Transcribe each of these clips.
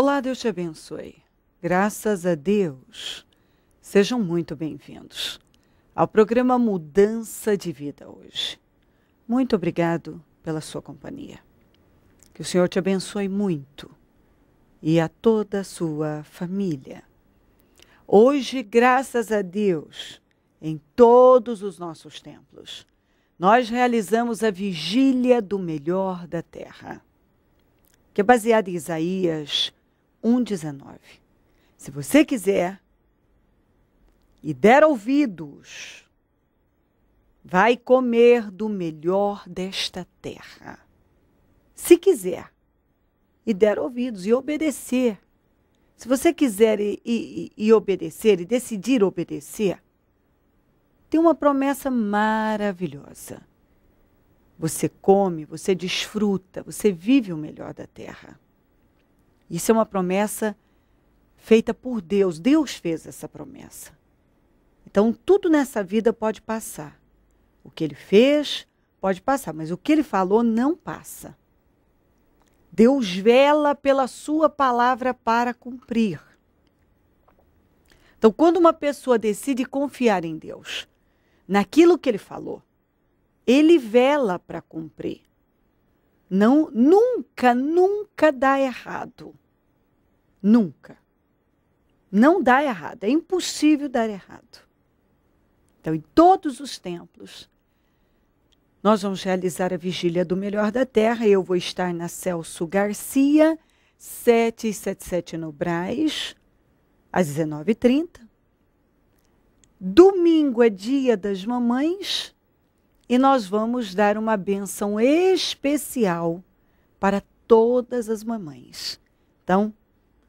Olá, Deus te abençoe. Graças a Deus. Sejam muito bem-vindos ao programa Mudança de Vida hoje. Muito obrigado pela sua companhia. Que o Senhor te abençoe muito e a toda a sua família. Hoje, graças a Deus, em todos os nossos templos, nós realizamos a vigília do melhor da terra, que é baseada em Isaías 1,19. Se você quiser e der ouvidos, vai comer do melhor desta terra. Se quiser e der ouvidos e obedecer. Se você quiser e, e, e obedecer e decidir obedecer, tem uma promessa maravilhosa. Você come, você desfruta, você vive o melhor da terra. Isso é uma promessa feita por Deus. Deus fez essa promessa. Então, tudo nessa vida pode passar. O que ele fez pode passar, mas o que ele falou não passa. Deus vela pela sua palavra para cumprir. Então, quando uma pessoa decide confiar em Deus, naquilo que ele falou, ele vela para cumprir. Não, nunca, nunca dá errado. Nunca. Não dá errado. É impossível dar errado. Então, em todos os templos, nós vamos realizar a vigília do Melhor da Terra. Eu vou estar na Celso Garcia, 777 no Braz, às 19h30. Domingo é dia das mamães e nós vamos dar uma benção especial para todas as mamães. Então,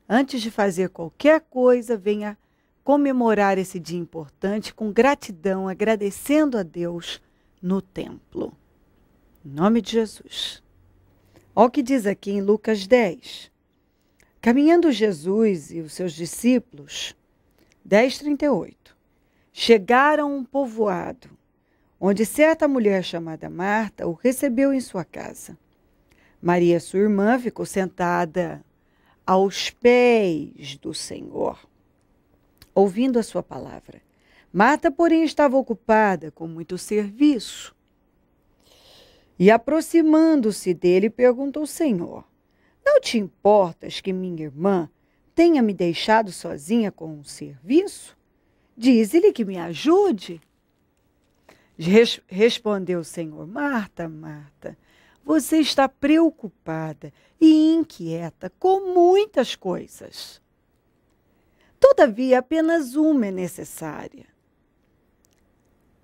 antes de fazer qualquer coisa, venha comemorar esse dia importante com gratidão, agradecendo a Deus no templo. Em nome de Jesus. Olha o que diz aqui em Lucas 10. Caminhando Jesus e os seus discípulos, 10:38. Chegaram a um povoado onde certa mulher chamada Marta o recebeu em sua casa. Maria, sua irmã, ficou sentada aos pés do Senhor, ouvindo a sua palavra. Marta, porém, estava ocupada com muito serviço. E aproximando-se dele, perguntou Senhor: Não te importas que minha irmã tenha me deixado sozinha com um serviço? Diz-lhe que me ajude. Res respondeu o Senhor: Marta, Marta, você está preocupada e inquieta com muitas coisas. Todavia, apenas uma é necessária.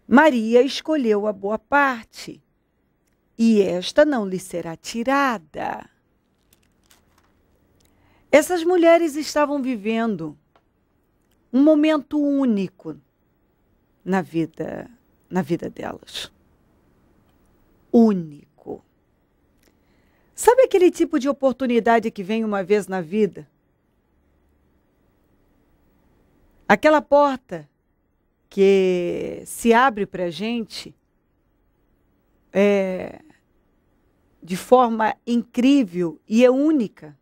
Maria escolheu a boa parte, e esta não lhe será tirada. Essas mulheres estavam vivendo um momento único na vida, na vida delas. Único. Sabe aquele tipo de oportunidade que vem uma vez na vida? Aquela porta que se abre para a gente é, de forma incrível e é única,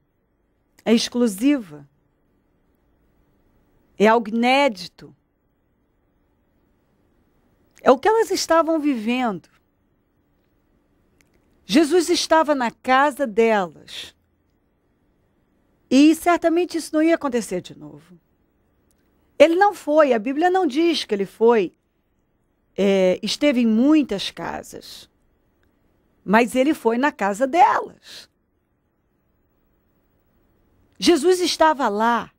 é exclusiva, é algo inédito. É o que elas estavam vivendo. Jesus estava na casa delas. E certamente isso não ia acontecer de novo. Ele não foi, a Bíblia não diz que ele foi, é, esteve em muitas casas, mas ele foi na casa delas. Jesus estava lá.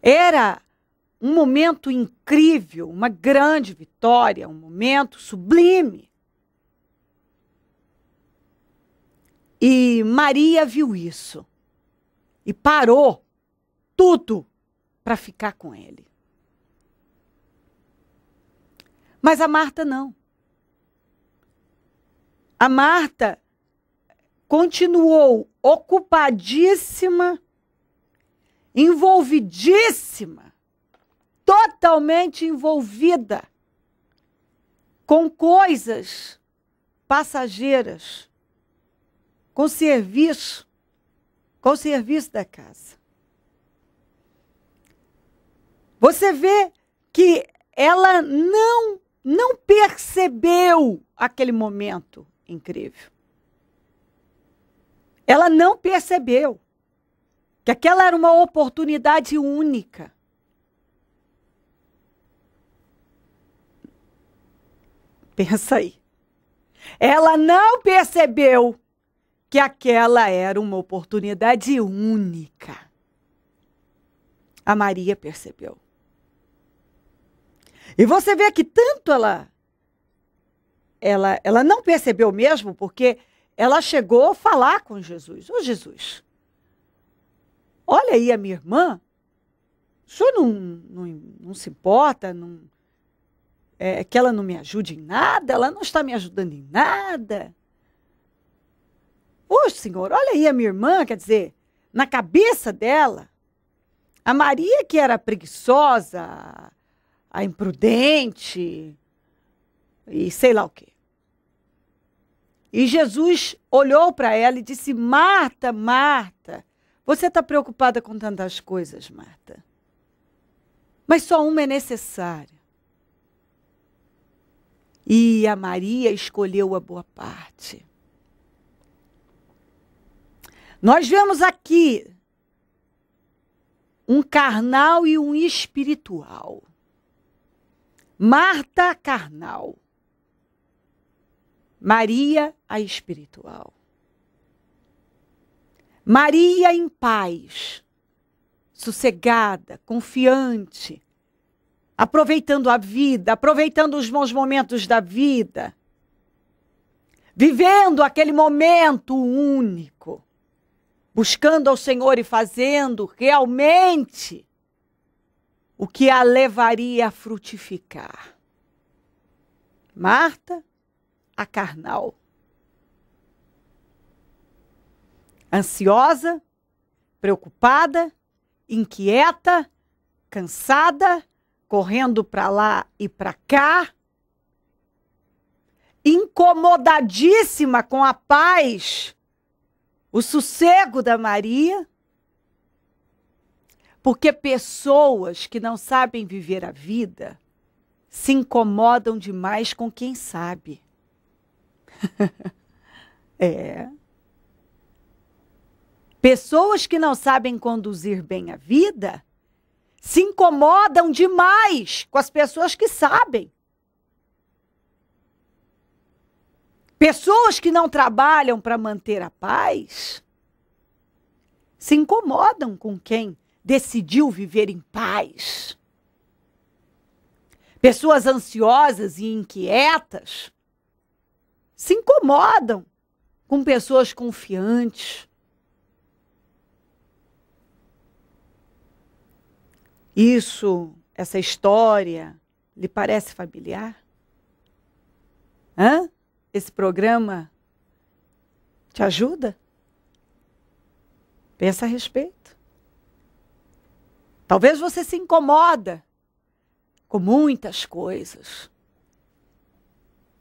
Era um momento incrível, uma grande vitória, um momento sublime. E Maria viu isso e parou tudo para ficar com ele. Mas a Marta não. A Marta continuou ocupadíssima, envolvidíssima, totalmente envolvida com coisas passageiras, com serviço, com serviço da casa. Você vê que ela não não percebeu aquele momento incrível. Ela não percebeu que aquela era uma oportunidade única. Pensa aí. Ela não percebeu que aquela era uma oportunidade única. A Maria percebeu. E você vê que tanto ela ela ela não percebeu mesmo, porque ela chegou a falar com Jesus. Ô Jesus, olha aí a minha irmã, o senhor não, não, não se importa, não, é, que ela não me ajude em nada, ela não está me ajudando em nada. Ô senhor, olha aí a minha irmã, quer dizer, na cabeça dela, a Maria que era preguiçosa, a imprudente e sei lá o quê. E Jesus olhou para ela e disse: Marta, Marta, você está preocupada com tantas coisas, Marta. Mas só uma é necessária. E a Maria escolheu a boa parte. Nós vemos aqui um carnal e um espiritual. Marta, carnal. Maria, a espiritual. Maria em paz, sossegada, confiante, aproveitando a vida, aproveitando os bons momentos da vida, vivendo aquele momento único, buscando ao Senhor e fazendo realmente o que a levaria a frutificar. Marta, a carnal. Ansiosa, preocupada, inquieta, cansada, correndo para lá e para cá, incomodadíssima com a paz, o sossego da Maria porque pessoas que não sabem viver a vida se incomodam demais com quem sabe. é. Pessoas que não sabem conduzir bem a vida se incomodam demais com as pessoas que sabem. Pessoas que não trabalham para manter a paz se incomodam com quem decidiu viver em paz. Pessoas ansiosas e inquietas se incomodam com pessoas confiantes. Isso, essa história, lhe parece familiar? Hã? Esse programa te ajuda? Pensa a respeito. Talvez você se incomoda com muitas coisas.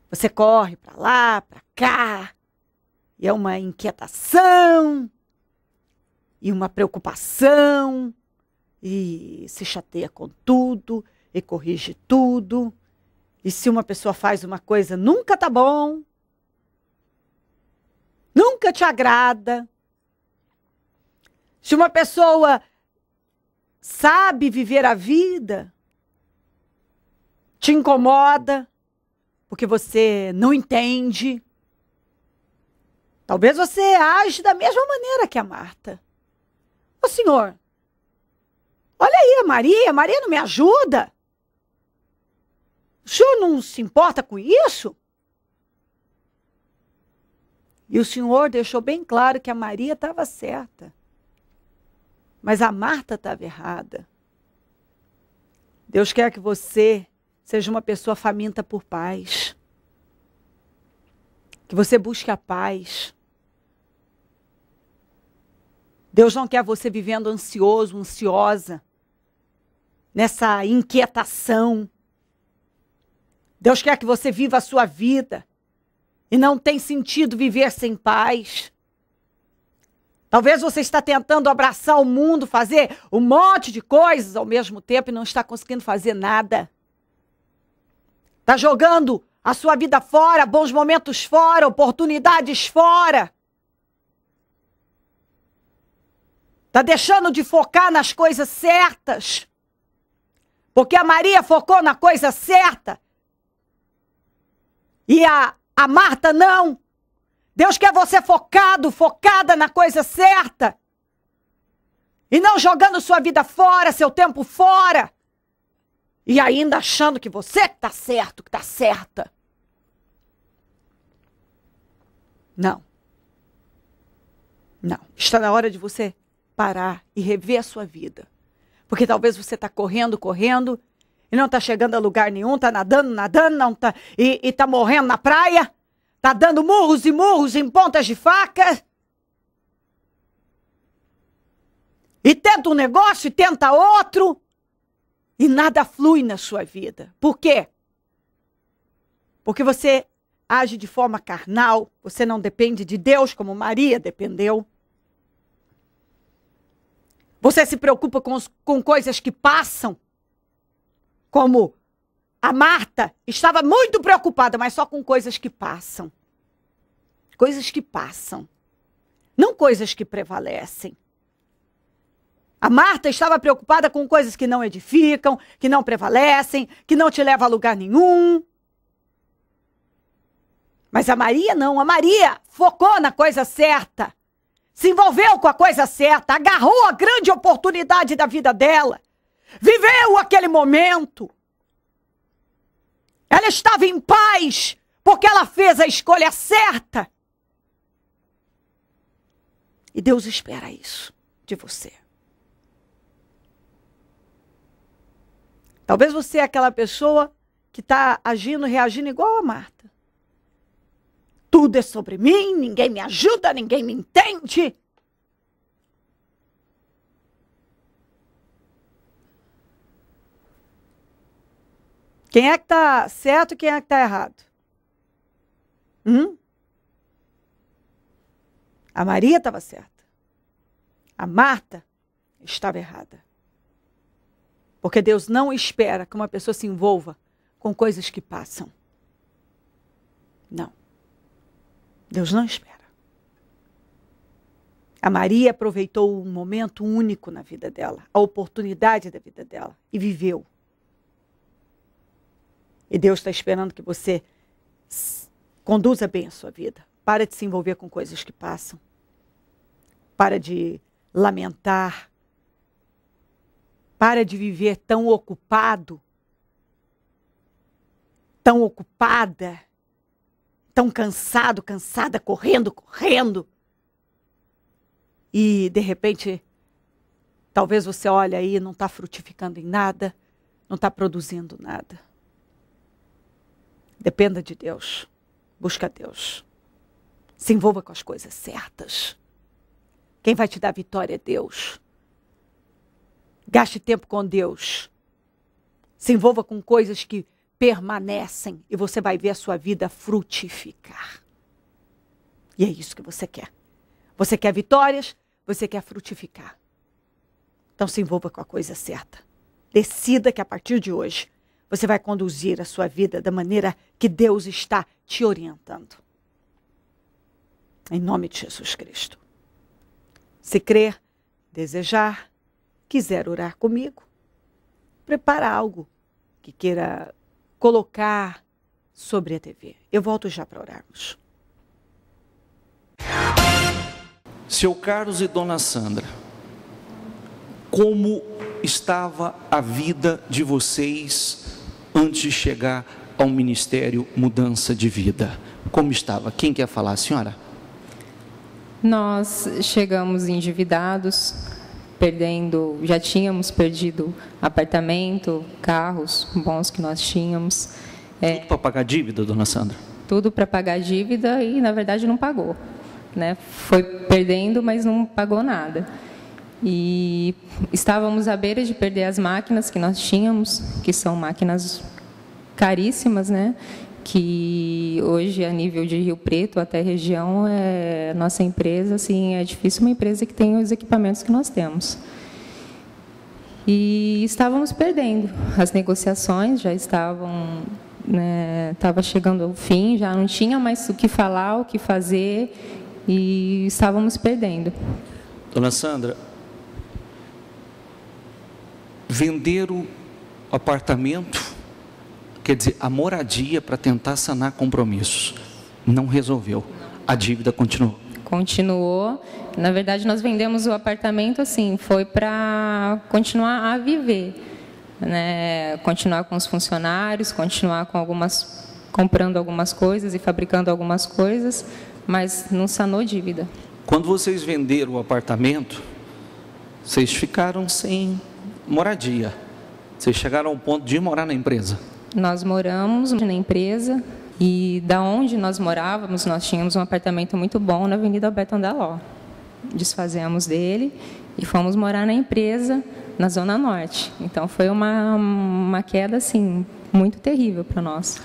Você corre para lá, para cá, e é uma inquietação, e uma preocupação, e se chateia com tudo, e corrige tudo. E se uma pessoa faz uma coisa, nunca tá bom, nunca te agrada. Se uma pessoa sabe viver a vida, te incomoda, porque você não entende. Talvez você age da mesma maneira que a Marta. Ô senhor, olha aí a Maria, a Maria não me ajuda. O senhor não se importa com isso? E o senhor deixou bem claro que a Maria estava certa. Mas a Marta estava errada. Deus quer que você seja uma pessoa faminta por paz. Que você busque a paz. Deus não quer você vivendo ansioso, ansiosa, nessa inquietação. Deus quer que você viva a sua vida e não tem sentido viver sem paz. Talvez você está tentando abraçar o mundo, fazer um monte de coisas ao mesmo tempo e não está conseguindo fazer nada. Está jogando a sua vida fora, bons momentos fora, oportunidades fora. Está deixando de focar nas coisas certas. Porque a Maria focou na coisa certa. E a, a Marta não. Deus quer você focado, focada na coisa certa. E não jogando sua vida fora, seu tempo fora. E ainda achando que você está certo, que está certa. Não. Não. Está na hora de você parar e rever a sua vida. Porque talvez você está correndo, correndo, e não está chegando a lugar nenhum, está nadando, nadando, não tá, e está morrendo na praia, está dando murros e murros em pontas de faca. E tenta um negócio e tenta outro, e nada flui na sua vida. Por quê? Porque você age de forma carnal, você não depende de Deus como Maria dependeu. Você se preocupa com, com coisas que passam, como a Marta estava muito preocupada, mas só com coisas que passam. Coisas que passam, não coisas que prevalecem. A Marta estava preocupada com coisas que não edificam, que não prevalecem, que não te levam a lugar nenhum. Mas a Maria não, a Maria focou na coisa certa se envolveu com a coisa certa, agarrou a grande oportunidade da vida dela, viveu aquele momento. Ela estava em paz porque ela fez a escolha certa. E Deus espera isso de você. Talvez você é aquela pessoa que está agindo, reagindo igual a Marta. Tudo é sobre mim, ninguém me ajuda, ninguém me entende. Quem é que está certo e quem é que está errado? Hum? A Maria estava certa. A Marta estava errada. Porque Deus não espera que uma pessoa se envolva com coisas que passam. Não. Deus não espera. A Maria aproveitou um momento único na vida dela, a oportunidade da vida dela, e viveu. E Deus está esperando que você conduza bem a sua vida. Para de se envolver com coisas que passam. Para de lamentar. Para de viver tão ocupado, tão ocupada tão cansado, cansada, correndo, correndo. E de repente, talvez você olhe aí e não está frutificando em nada, não está produzindo nada. Dependa de Deus. Busca Deus. Se envolva com as coisas certas. Quem vai te dar vitória é Deus. Gaste tempo com Deus. Se envolva com coisas que permanecem e você vai ver a sua vida frutificar. E é isso que você quer. Você quer vitórias, você quer frutificar. Então se envolva com a coisa certa. Decida que a partir de hoje você vai conduzir a sua vida da maneira que Deus está te orientando. Em nome de Jesus Cristo. Se crer, desejar, quiser orar comigo, prepara algo que queira colocar sobre a TV. Eu volto já para orarmos. Seu Carlos e Dona Sandra, como estava a vida de vocês antes de chegar ao Ministério Mudança de Vida? Como estava? Quem quer falar, senhora? Nós chegamos endividados, perdendo, já tínhamos perdido apartamento, carros bons que nós tínhamos. É, tudo para pagar dívida, dona Sandra? Tudo para pagar dívida e, na verdade, não pagou. Né? Foi perdendo, mas não pagou nada. E estávamos à beira de perder as máquinas que nós tínhamos, que são máquinas caríssimas, né? Que hoje a nível de Rio Preto até região é nossa empresa assim é difícil uma empresa que tem os equipamentos que nós temos. E estávamos perdendo. As negociações já estavam né, chegando ao fim já não tinha mais o que falar o que fazer e estávamos perdendo. Dona Sandra vender o apartamento quer dizer, a moradia para tentar sanar compromissos. Não resolveu. A dívida continuou. Continuou. Na verdade, nós vendemos o apartamento assim, foi para continuar a viver, né? Continuar com os funcionários, continuar com algumas comprando algumas coisas e fabricando algumas coisas, mas não sanou dívida. Quando vocês venderam o apartamento, vocês ficaram sem moradia. Vocês chegaram ao ponto de morar na empresa. Nós moramos na empresa e da onde nós morávamos, nós tínhamos um apartamento muito bom na Avenida Alberto Andaló. Desfazemos dele e fomos morar na empresa na Zona Norte. Então foi uma, uma queda assim muito terrível para nós.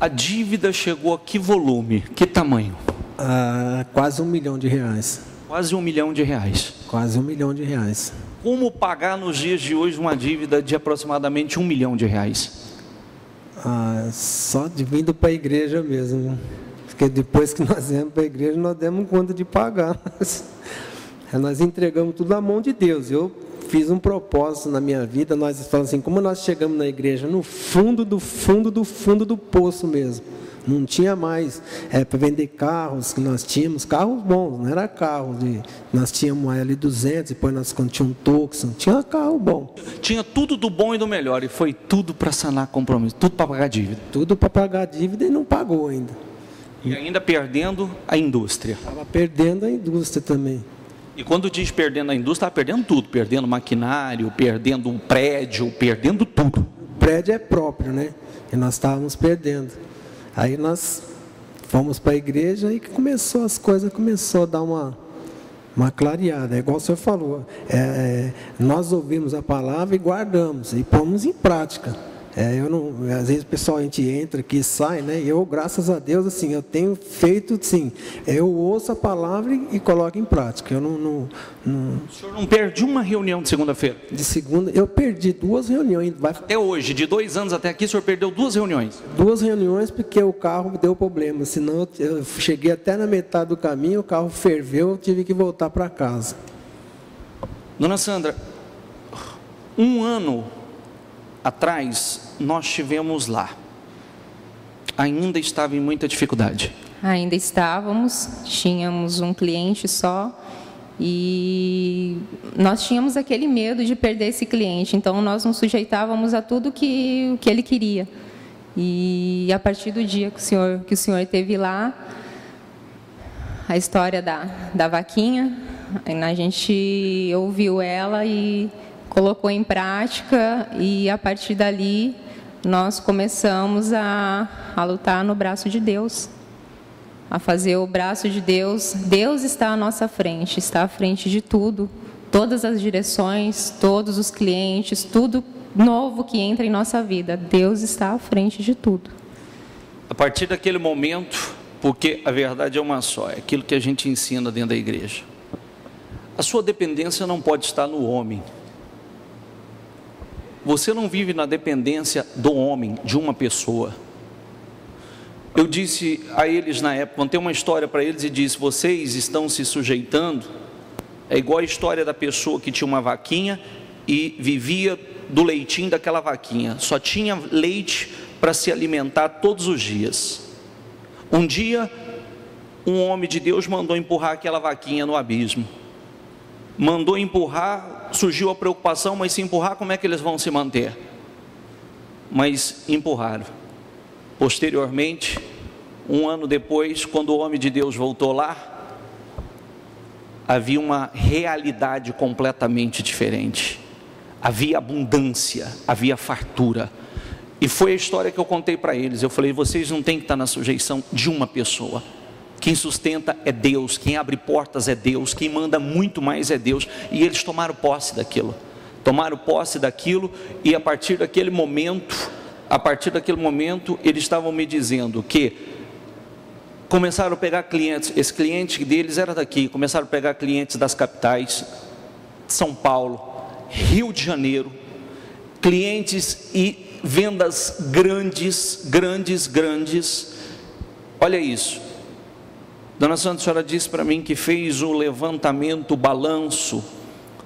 A dívida chegou a que volume, que tamanho? Ah, quase um milhão de reais. Quase um milhão de reais. Quase um milhão de reais. Como pagar nos dias de hoje uma dívida de aproximadamente um milhão de reais? Ah, só de vindo para a igreja mesmo. Porque depois que nós viemos para a igreja, nós demos conta de pagar. nós entregamos tudo na mão de Deus. Eu fiz um propósito na minha vida. Nós falamos assim: como nós chegamos na igreja? No fundo do fundo do fundo do poço mesmo. Não tinha mais é, para vender carros que nós tínhamos, carros bons, não era carro de. Nós tínhamos uma L200, depois nós tínhamos um Tucson, tinha carro bom. Tinha tudo do bom e do melhor, e foi tudo para sanar compromisso, tudo para pagar dívida. Tudo para pagar dívida e não pagou ainda. E ainda perdendo a indústria. Estava perdendo a indústria também. E quando diz perdendo a indústria, estava perdendo tudo, perdendo maquinário, perdendo o prédio, perdendo tudo. O prédio é próprio, né? E nós estávamos perdendo. Aí nós fomos para a igreja e começou as coisas, começou a dar uma, uma clareada. É igual o senhor falou, é, é, nós ouvimos a palavra e guardamos, e pomos em prática. É, eu não, às vezes o pessoal a gente entra aqui e sai, né? Eu, graças a Deus, assim, eu tenho feito, sim, eu ouço a palavra e, coloco em prática. Eu não, não, não, O senhor não perde uma reunião de segunda-feira? De segunda, eu perdi duas reuniões. Vai... Até hoje, de dois anos até aqui, o senhor perdeu duas reuniões? Duas reuniões porque o carro deu problema. Senão eu cheguei até na metade do caminho, o carro ferveu, eu tive que voltar para casa. Dona Sandra, um ano atrás nós tivemos lá. Ainda estava em muita dificuldade. Ainda estávamos, tínhamos um cliente só e nós tínhamos aquele medo de perder esse cliente, então nós nos sujeitávamos a tudo que, que ele queria. E a partir do dia que o senhor, que o senhor teve lá, a história da, da vaquinha, a gente ouviu ela e colocou em prática e a partir dali nós começamos a, a lutar no braço de Deus, a fazer o braço de Deus. Deus está à nossa frente, está à frente de tudo, todas as direções, todos os clientes, tudo novo que entra em nossa vida. Deus está à frente de tudo. A partir daquele momento, porque a verdade é uma só, é aquilo que a gente ensina dentro da igreja. A sua dependência não pode estar no homem. Você não vive na dependência do homem, de uma pessoa. Eu disse a eles na época, contei uma história para eles e disse: vocês estão se sujeitando. É igual a história da pessoa que tinha uma vaquinha e vivia do leitinho daquela vaquinha, só tinha leite para se alimentar todos os dias. Um dia, um homem de Deus mandou empurrar aquela vaquinha no abismo mandou empurrar, surgiu a preocupação, mas se empurrar, como é que eles vão se manter? Mas empurraram. Posteriormente, um ano depois, quando o homem de Deus voltou lá, havia uma realidade completamente diferente. Havia abundância, havia fartura. E foi a história que eu contei para eles. Eu falei: vocês não têm que estar na sujeição de uma pessoa quem sustenta é Deus, quem abre portas é Deus, quem manda muito mais é Deus. E eles tomaram posse daquilo. Tomaram posse daquilo e a partir daquele momento a partir daquele momento, eles estavam me dizendo que começaram a pegar clientes, esse cliente deles era daqui, começaram a pegar clientes das capitais, São Paulo, Rio de Janeiro, clientes e vendas grandes, grandes, grandes. Olha isso. Dona Santa, a senhora disse para mim que fez o levantamento, o balanço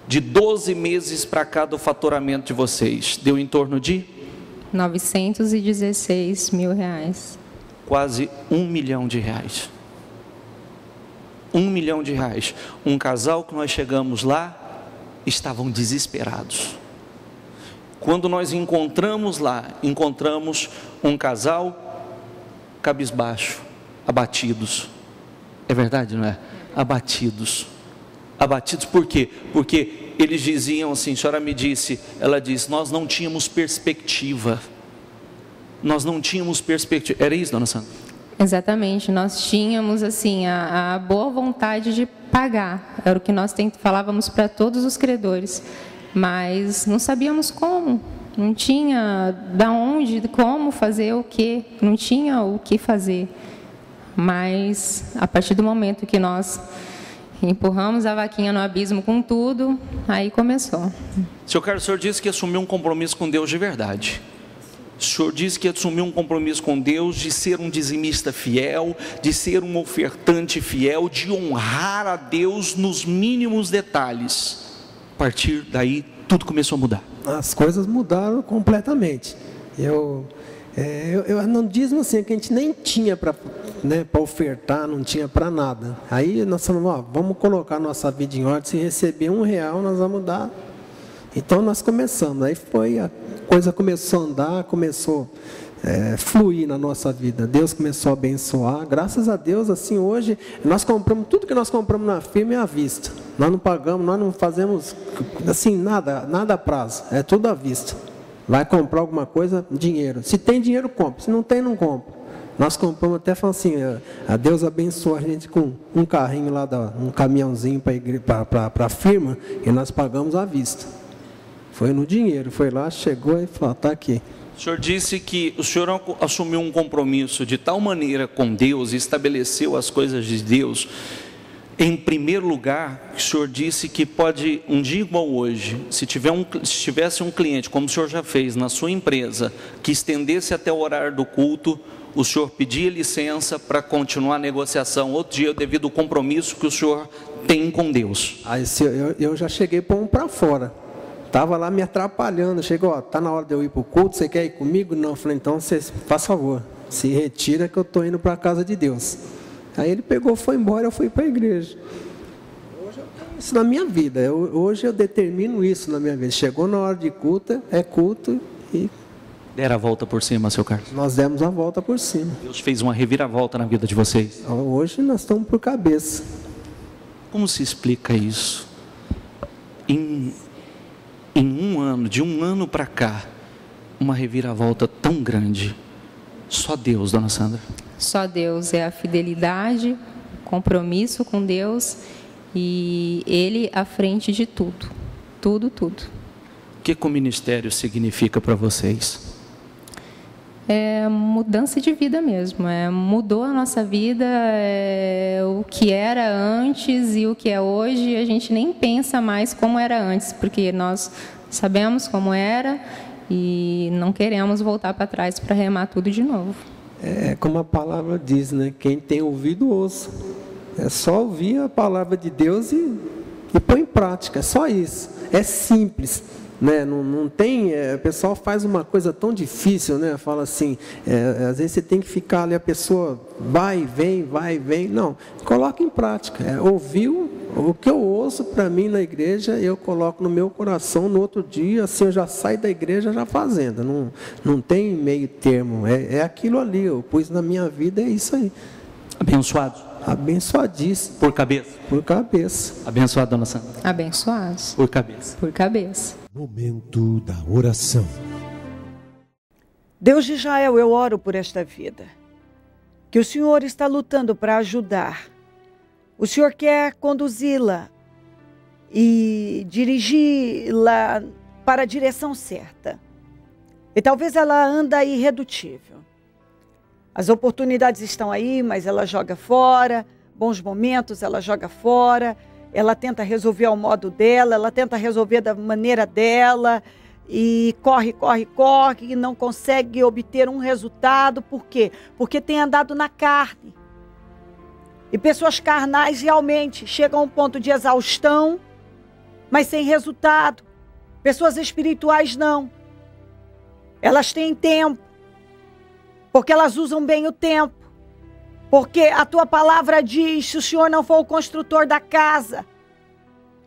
de 12 meses para cada faturamento de vocês. Deu em torno de? 916 mil reais. Quase um milhão de reais. Um milhão de reais. Um casal que nós chegamos lá, estavam desesperados. Quando nós encontramos lá, encontramos um casal cabisbaixo, abatidos. É verdade, não é? Abatidos. Abatidos por quê? Porque eles diziam assim, a senhora me disse, ela disse, nós não tínhamos perspectiva. Nós não tínhamos perspectiva. Era isso, dona Sandra? Exatamente, nós tínhamos assim a, a boa vontade de pagar, era o que nós falávamos para todos os credores mas não sabíamos como, não tinha da onde, como fazer o que, não tinha o que fazer. Mas a partir do momento que nós empurramos a vaquinha no abismo com tudo, aí começou. Seu Carlos, o senhor disse que assumiu um compromisso com Deus de verdade. O senhor disse que assumiu um compromisso com Deus de ser um dizimista fiel, de ser um ofertante fiel, de honrar a Deus nos mínimos detalhes. A partir daí, tudo começou a mudar. As coisas mudaram completamente. Eu, é, eu, eu não diz assim que a gente nem tinha para né, ofertar, não tinha para nada. Aí nós falamos, ó, vamos colocar nossa vida em ordem, se receber um real, nós vamos dar. Então nós começamos, aí foi, a coisa começou a andar, começou é, fluir na nossa vida. Deus começou a abençoar. Graças a Deus, assim, hoje, nós compramos, tudo que nós compramos na firma é à vista. Nós não pagamos, nós não fazemos, assim, nada, nada a prazo. É tudo à vista. Vai comprar alguma coisa, dinheiro. Se tem dinheiro, compra. Se não tem, não compra. Nós compramos até falando assim, é, a Deus abençoou a gente com um carrinho lá, um caminhãozinho para a firma, e nós pagamos à vista. Foi no dinheiro, foi lá, chegou e falou, está aqui. O senhor disse que o senhor assumiu um compromisso de tal maneira com Deus e estabeleceu as coisas de Deus. Em primeiro lugar, o senhor disse que pode, um dia igual hoje, se, tiver um, se tivesse um cliente, como o senhor já fez na sua empresa, que estendesse até o horário do culto, o senhor pedia licença para continuar a negociação outro dia, devido ao compromisso que o senhor tem com Deus. Aí, eu, eu já cheguei para um para fora. Estava lá me atrapalhando. Chegou, ó, tá na hora de eu ir para o culto, você quer ir comigo? Não, eu falei, então você faz favor, se retira que eu estou indo para a casa de Deus. Aí ele pegou, foi embora, eu fui para a igreja. Hoje eu tenho isso na minha vida. Eu, hoje eu determino isso na minha vida. Chegou na hora de culto, é culto e. Deram a volta por cima, seu Carlos. Nós demos a volta por cima. Deus fez uma reviravolta na vida de vocês. Hoje nós estamos por cabeça. Como se explica isso? Em em um ano, de um ano para cá, uma reviravolta tão grande? Só Deus, dona Sandra. Só Deus é a fidelidade, compromisso com Deus e Ele à frente de tudo. Tudo, tudo. O que, que o ministério significa para vocês? É mudança de vida mesmo. É, mudou a nossa vida, é, o que era antes e o que é hoje, a gente nem pensa mais como era antes, porque nós sabemos como era e não queremos voltar para trás para remar tudo de novo. É como a palavra diz, né? Quem tem ouvido, ouça. É só ouvir a palavra de Deus e, e pôr em prática. É só isso. É simples. Né? Não, não tem, é, o pessoal faz uma coisa tão difícil, né? Fala assim, é, às vezes você tem que ficar ali, a pessoa vai, vem, vai, vem. Não, coloca em prática. É, ouviu, o que eu ouço para mim na igreja, eu coloco no meu coração no outro dia, assim eu já saio da igreja já fazendo. Não, não tem meio termo, é, é aquilo ali, eu pus na minha vida, é isso aí. Abençoado. Abençoadíssimo. Por cabeça. Por cabeça. Abençoado, dona Sandra. Abençoados. Por cabeça. Por cabeça. Momento da oração. Deus de Israel, eu oro por esta vida. Que o Senhor está lutando para ajudar. O Senhor quer conduzi-la e dirigi-la para a direção certa. E talvez ela anda irredutível. As oportunidades estão aí, mas ela joga fora. Bons momentos ela joga fora. Ela tenta resolver ao modo dela, ela tenta resolver da maneira dela e corre, corre, corre e não consegue obter um resultado. Por quê? Porque tem andado na carne. E pessoas carnais realmente chegam a um ponto de exaustão, mas sem resultado. Pessoas espirituais não. Elas têm tempo, porque elas usam bem o tempo. Porque a tua palavra diz: se o Senhor não for o construtor da casa,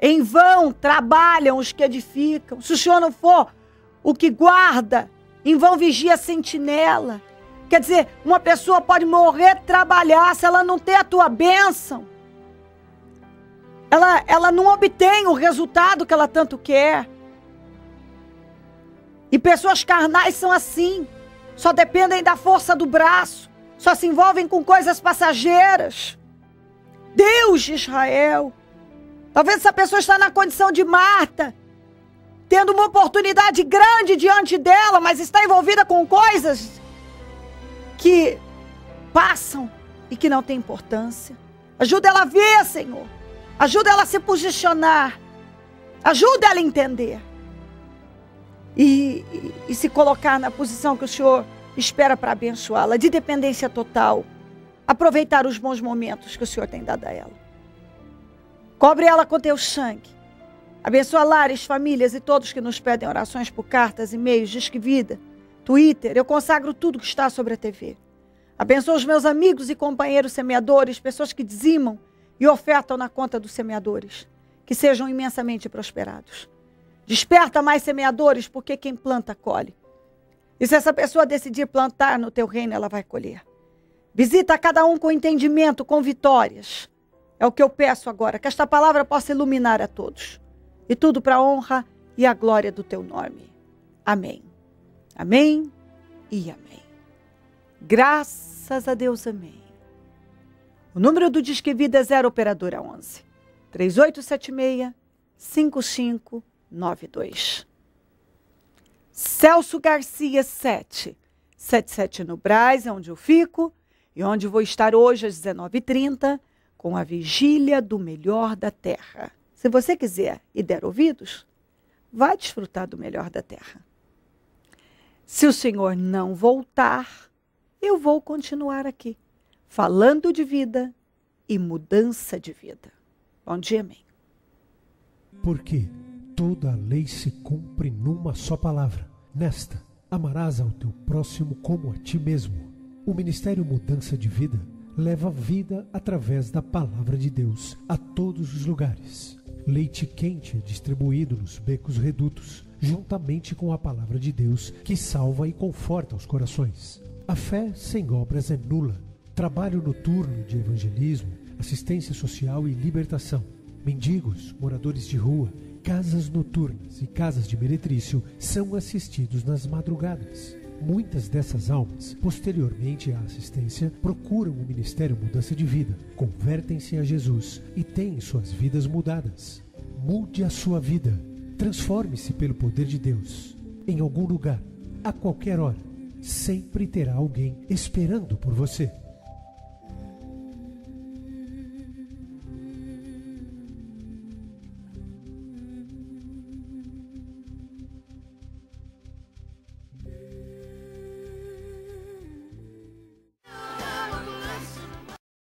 em vão trabalham os que edificam. Se o Senhor não for o que guarda, em vão vigia a sentinela. Quer dizer, uma pessoa pode morrer trabalhar se ela não ter a tua bênção. Ela, ela não obtém o resultado que ela tanto quer. E pessoas carnais são assim só dependem da força do braço, só se envolvem com coisas passageiras. Deus de Israel. Talvez essa pessoa está na condição de Marta, tendo uma oportunidade grande diante dela, mas está envolvida com coisas que passam e que não têm importância. Ajuda ela a ver, Senhor. Ajuda ela a se posicionar. Ajuda ela a entender e, e, e se colocar na posição que o Senhor espera para abençoá-la, de dependência total. Aproveitar os bons momentos que o Senhor tem dado a ela. Cobre ela com teu sangue. Abençoa lares, famílias e todos que nos pedem orações por cartas, e-mails, disque vida, Twitter. Eu consagro tudo que está sobre a TV. Abençoa os meus amigos e companheiros semeadores, pessoas que dizimam e ofertam na conta dos semeadores. Que sejam imensamente prosperados. Desperta mais semeadores, porque quem planta, colhe. E se essa pessoa decidir plantar no teu reino, ela vai colher. Visita cada um com entendimento, com vitórias. É o que eu peço agora, que esta palavra possa iluminar a todos. E tudo para a honra e a glória do teu nome. Amém. Amém e amém. Graças a Deus, amém. O número do Disque Vida é 0 Operadora 11 3876 55 92. Celso Garcia 7, 77 no Braz, é onde eu fico e onde vou estar hoje às 19h30 com a vigília do melhor da terra. Se você quiser e der ouvidos, vá desfrutar do melhor da terra. Se o Senhor não voltar, eu vou continuar aqui, falando de vida e mudança de vida. Bom dia, amém. Por quê? toda a lei se cumpre numa só palavra. Nesta, amarás ao teu próximo como a ti mesmo. O Ministério Mudança de Vida leva vida através da palavra de Deus a todos os lugares. Leite quente é distribuído nos becos redutos, juntamente com a palavra de Deus que salva e conforta os corações. A fé sem obras é nula. Trabalho noturno de evangelismo, assistência social e libertação. Mendigos, moradores de rua, casas noturnas e casas de meretrício são assistidos nas madrugadas. Muitas dessas almas, posteriormente à assistência, procuram o Ministério Mudança de Vida, convertem-se a Jesus e têm suas vidas mudadas. Mude a sua vida. Transforme-se pelo poder de Deus. Em algum lugar, a qualquer hora, sempre terá alguém esperando por você.